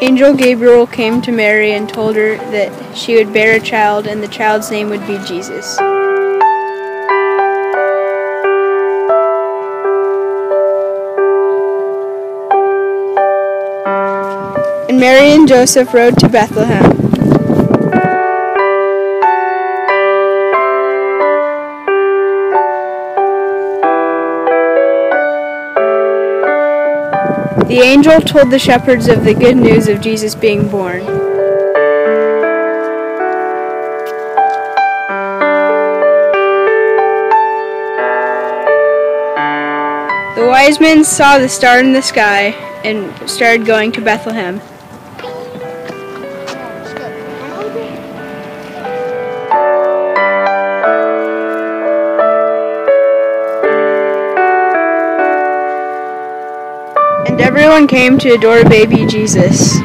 angel Gabriel came to Mary and told her that she would bear a child and the child's name would be Jesus. And Mary and Joseph rode to Bethlehem. The angel told the shepherds of the good news of Jesus being born. The wise men saw the star in the sky and started going to Bethlehem. Everyone came to adore baby Jesus.